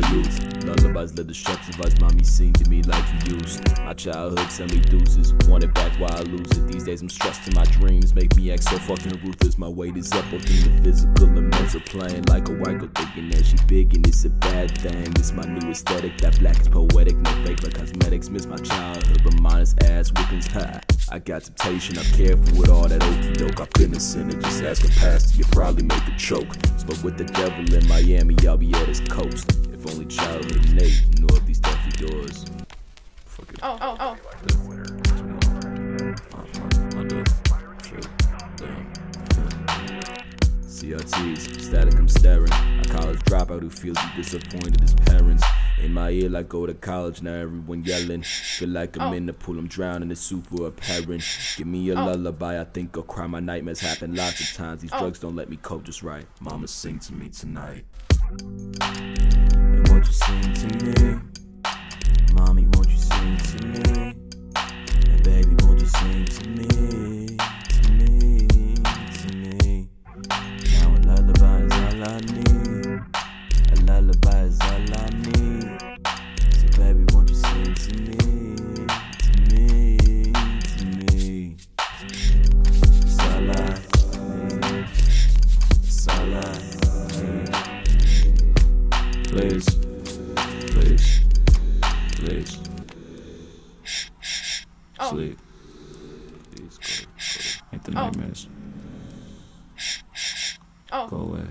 my youth. Lullabies let the shucks advise mommy sing to me like you used. My childhood sent me deuces. Want it back while I lose it. These days I'm stressed and my dreams make me act so fucking ruthless. My weight is up both in the physical and mental playing like a white girl thinking that she big and it's a bad thing. This my new aesthetic. That black is poetic, no fake like cosmetics. Miss my childhood, but mine is ass whippings high. I got temptation, I'm careful with all that okey doke. I couldn't sin it, just ask a pastor, you probably make a choke. Spoke with the devil in Miami, I'll be at his coast. If only childhood Nate knew of these stuffy doors. Fuck it. Oh, oh, oh. CRTs, static, I'm staring. A college dropout who feels he disappointed his parents. In my ear, like go to college, now everyone yelling. Feel like I'm Oh. in the pool, I'm drowning, it's super apparent. Give me a Oh. lullaby, I think I'll cry. My nightmares happen lots of times. These Oh. drugs don't let me cope just right. Mama, sing to me tonight. And won't you sing to me? Please. Oh. Sleep. Please go. go. Ain't the Oh. nightmares. Oh. Go away.